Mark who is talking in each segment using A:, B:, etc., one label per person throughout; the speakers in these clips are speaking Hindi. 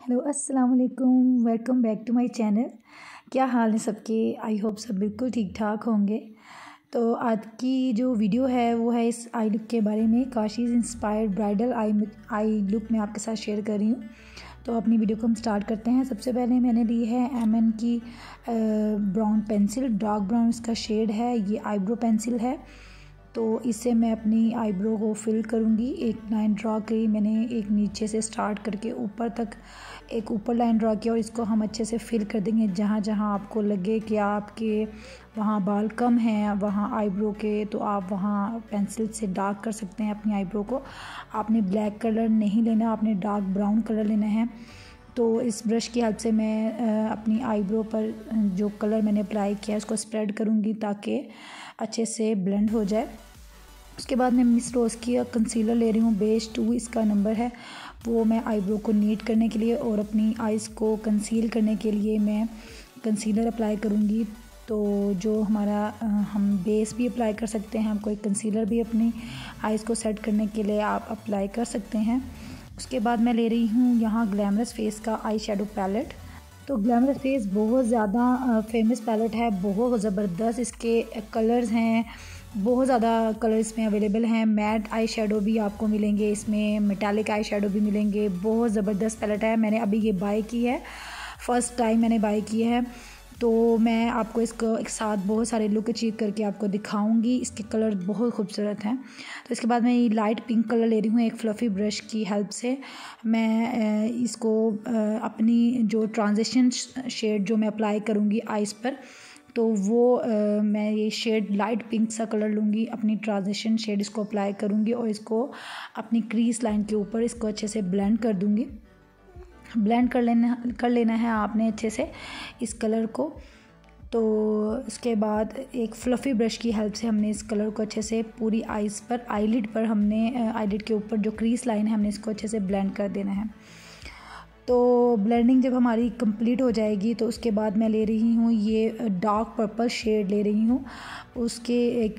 A: हेलो, अस्सलाम वालेकुम। Welcome back to my channel. क्या हाल है सबके? आई होप सब बिल्कुल ठीक ठाक होंगे। तो आज की जो वीडियो है, वो है इस आई लुक के बारे में। Kashish's inspired bridal eye eye look मैं आपके साथ शेयर कर रही हूँ। तो अपनी वीडियो को हम स्टार्ट करते हैं। सबसे पहले मैंने ली है एम एन की ब्राउन पेंसिल डार्क ब्राउन इसका शेड है। ये आईब्रो पेंसिल है। तो इससे मैं अपनी आईब्रो को फिल करूँगी। एक लाइन ड्रा करी मैंने एक नीचे से स्टार्ट करके ऊपर तक एक ऊपर लाइन ड्रा किया और इसको हम अच्छे से फिल कर देंगे जहाँ जहाँ आपको लगे कि आपके वहाँ बाल कम हैं, वहाँ आईब्रो के तो आप वहाँ पेंसिल से डार्क कर सकते हैं अपनी आईब्रो को। आपने ब्लैक कलर नहीं लेना, आपने डार्क ब्राउन कलर लेना है। तो इस ब्रश की हेल्प से मैं अपनी आईब्रो पर जो कलर मैंने अप्लाई किया है, उसको स्प्रेड करूँगी ताकि अच्छे से ब्लेंड हो जाए। उसके बाद मैं मिस रोज़ की कंसीलर ले रही हूँ बेस टू इसका नंबर है। वो मैं आईब्रो को नीट करने के लिए और अपनी आइज़ को कंसील करने के लिए मैं कंसीलर अप्लाई करूँगी। तो जो हमारा हम बेस भी अप्लाई कर सकते हैं हम कोई कंसीलर भी अपनी आइज़ को सेट करने के लिए आप अप्लाई कर सकते हैं। उसके बाद मैं ले रही हूँ यहाँ ग्लैमरस फेस का आई शेडो पैलेट तो ग्लैमरस फेस बहुत ज़्यादा फ़ेमस पैलेट है, बहुत ज़बरदस्त इसके कलर्स हैं। बहुत ज़्यादा कलर इसमें अवेलेबल हैं। मैट आई शेडो भी आपको मिलेंगे, इसमें मेटालिक आई शेडो भी मिलेंगे। बहुत ज़बरदस्त पैलेट है। मैंने अभी ये बाई की है। फ़र्स्ट टाइम मैंने बाई की है। तो मैं आपको इसको एक साथ बहुत सारे लुक अचीव करके आपको दिखाऊँगी। इसके कलर बहुत खूबसूरत हैं। तो इसके बाद मैं ये लाइट पिंक कलर ले रही हूँ, एक फ्लफ़ी ब्रश की हेल्प से। मैं इसको अपनी जो ट्रांजिशन शेड जो मैं अप्लाई करूँगी आइस पर तो वो आ, मैं ये शेड लाइट पिंक सा कलर लूँगी अपनी ट्रांजिशन शेड इसको अप्लाई करूँगी और इसको अपनी क्रीज लाइन के ऊपर इसको अच्छे से ब्लेंड कर दूँगी। ब्लेंड कर लेना कर लेना है आपने अच्छे से इस कलर को। तो इसके बाद एक फ्लफ़ी ब्रश की हेल्प से हमने इस कलर को अच्छे से पूरी आइज़ पर आईलिड पर हमने आईलिड के ऊपर जो क्रीज लाइन है हमने इसको अच्छे से ब्लेंड कर देना है। तो ब्लेंडिंग जब हमारी कंप्लीट हो जाएगी तो उसके बाद मैं ले रही हूँ ये डार्क पर्पल शेड ले रही हूँ। उसके एक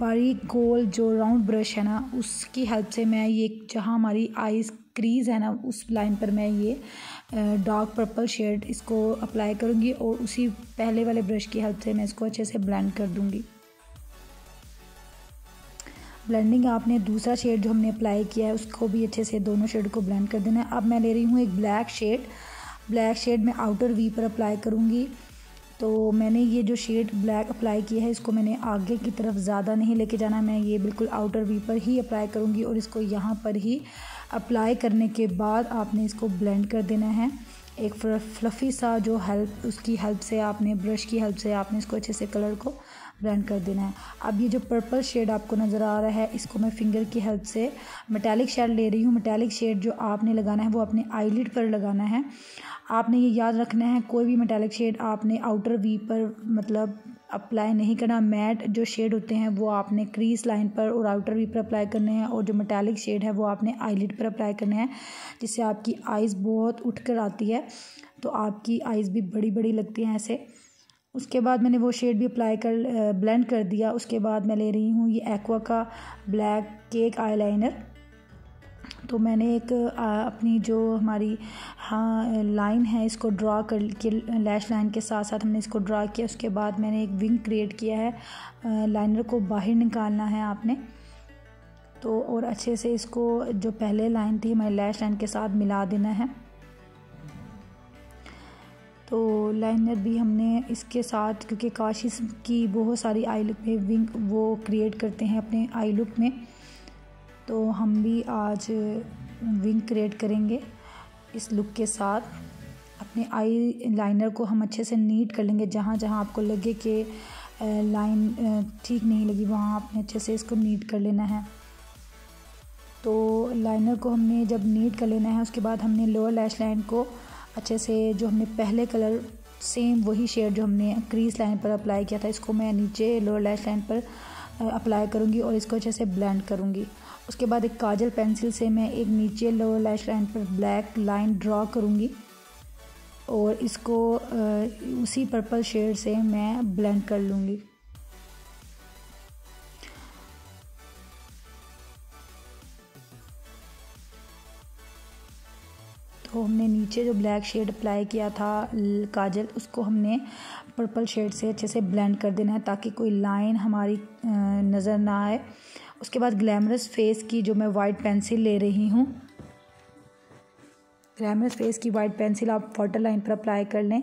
A: बारीक गोल जो राउंड ब्रश है ना, उसकी हेल्प से मैं ये, जहाँ हमारी आइज़ क्रीज़ है ना, उस लाइन पर मैं ये डार्क पर्पल शेड इसको अप्लाई करूँगी और उसी पहले वाले ब्रश की हेल्प से मैं इसको अच्छे से ब्लेंड कर दूँगी। ब्लेंडिंग आपने दूसरा शेड जो हमने अप्लाई किया है, उसको भी अच्छे से दोनों शेड को ब्लेंड कर देना है। अब मैं ले रही हूँ एक ब्लैक शेड ब्लैक शेड में आउटर वी पर अप्लाई करूँगी। तो मैंने ये जो शेड ब्लैक अप्लाई किया है, इसको मैंने आगे की तरफ़ ज़्यादा नहीं लेके जाना मैं ये बिल्कुल आउटर वी पर ही अप्लाई करूँगी और इसको यहाँ पर ही अप्लाई करने के बाद आपने इसको ब्लेंड कर देना है। एक फ्लफ़ी सा जो हेल्प उसकी हेल्प से आपने ब्रश की हेल्प से आपने इसको अच्छे से कलर को ब्लेंड कर देना है। अब ये जो पर्पल शेड आपको नज़र आ रहा है, इसको मैं फिंगर की हेल्प से मेटालिक शेड ले रही हूँ। मेटालिक शेड जो आपने लगाना है, वो अपने आईलिड पर लगाना है। आपने ये याद रखना है, कोई भी मेटालिक शेड आपने आउटर वी पर मतलब अप्लाई नहीं करना। मैट जो शेड होते हैं, वो आपने क्रीज लाइन पर और आउटर वी पर अप्लाई करने हैं और जो मेटालिक शेड है, वो आपने आईलिड पर अप्लाई करने हैं, जिससे आपकी आइज़ बहुत उठ कर आती है। तो आपकी आइज़ भी बड़ी बड़ी लगती हैं ऐसे। उसके बाद मैंने वो शेड भी अप्लाई कर ब्लेंड कर दिया। उसके बाद मैं ले रही हूँ ये एक्वा का ब्लैक केक आईलाइनर तो मैंने एक अपनी जो हमारी हाँ लाइन है, इसको ड्रा कर, के लैश लाइन के साथ साथ हमने इसको ड्रा किया। उसके बाद मैंने एक विंग क्रिएट किया है। लाइनर को बाहर निकालना है आपने। तो और अच्छे से इसको जो पहले लाइन थी, हमारी लैश लाइन के साथ मिला देना है। तो लाइनर भी हमने इसके साथ, क्योंकि काशिश की बहुत सारी आई लुक में विंग वो क्रिएट करते हैं अपने आई लुक में तो हम भी आज विंग क्रिएट करेंगे इस लुक के साथ। अपने आई लाइनर को हम अच्छे से नीट कर लेंगे, जहाँ जहाँ आपको लगे कि लाइन ठीक नहीं लगी, वहाँ आपने अच्छे से इसको नीट कर लेना है। तो लाइनर को हमने जब नीट कर लेना है, उसके बाद हमने लोअर लैश लाइन को अच्छे से जो हमने पहले कलर सेम वही शेड जो हमने क्रीज लाइन पर अप्लाई किया था, इसको मैं नीचे लोअर लैश लाइन पर अप्लाई करूँगी और इसको अच्छे से ब्लेंड करूँगी। उसके बाद एक काजल पेंसिल से मैं एक नीचे लोअर लैश लाइन पर ब्लैक लाइन ड्रॉ करूँगी और इसको उसी पर्पल शेड से मैं ब्लेंड कर लूँगी। तो हमने नीचे जो ब्लैक शेड अप्लाई किया था काजल, उसको हमने पर्पल शेड से अच्छे से ब्लेंड कर देना है ताकि कोई लाइन हमारी नज़र ना आए। उसके बाद ग्लैमरस फेस की जो मैं वाइट पेंसिल ले रही हूँ। ग्लैमरस फेस की वाइट पेंसिल आप वाटर लाइन पर अप्लाई कर लें।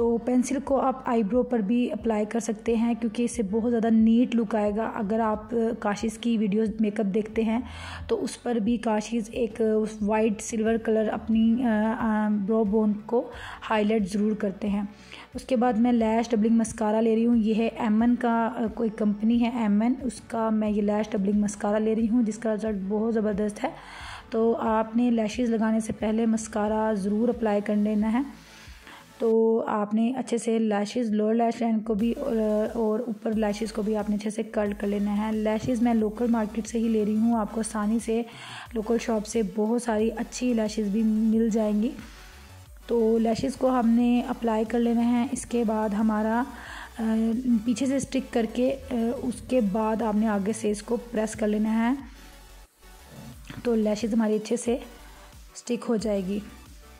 A: तो पेंसिल को आप आईब्रो पर भी अप्लाई कर सकते हैं, क्योंकि इससे बहुत ज़्यादा नीट लुक आएगा। अगर आप काशिश की वीडियोस, मेकअप देखते हैं तो उस पर भी काशिश एक वाइट सिल्वर कलर अपनी ब्रो बोन को हाईलाइट ज़रूर करते हैं। उसके बाद मैं लैश डबलिंग मस्कारा ले रही हूँ। ये है एम का कोई कंपनी है एमएन, उसका मैं ये लैश डबलिंग मस्कारा ले रही हूँ, जिसका रिज़ल्ट बहुत ज़बरदस्त है। तो आपने लैशेज़ लगाने से पहले मस्कारा ज़रूर अप्लाई कर लेना है। तो आपने अच्छे से लैशेज़ लोअर लैश लाइन को भी और ऊपर लैशेज़ को भी आपने अच्छे से कर्ल कर लेना है। लैशेज़ मैं लोकल मार्केट से ही ले रही हूँ। आपको आसानी से लोकल शॉप से बहुत सारी अच्छी लैशेज़ भी मिल जाएँगी। तो लैशेज़ को हमने अप्लाई कर लेना है। इसके बाद हमारा पीछे से स्टिक करके उसके बाद आपने आगे से इसको प्रेस कर लेना है। तो लैशेज़ हमारी अच्छे से स्टिक हो जाएगी।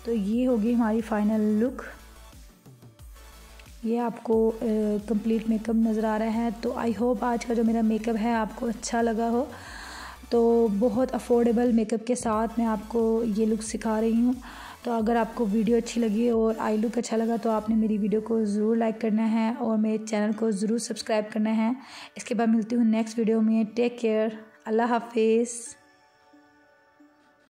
A: तो ये होगी हमारी फाइनल लुक ये आपको कंप्लीट मेकअप नज़र आ रहा है। तो आई होप आज का जो मेरा मेकअप है आपको अच्छा लगा हो। तो बहुत अफोर्डेबल मेकअप के साथ मैं आपको ये लुक सिखा रही हूँ। तो अगर आपको वीडियो अच्छी लगी और आई लुक अच्छा लगा तो आपने मेरी वीडियो को ज़रूर लाइक करना है और मेरे चैनल को ज़रूर सब्सक्राइब करना है। इसके बाद मिलती हूँ नेक्स्ट वीडियो में। टेक केयर अल्लाह हाफिज़।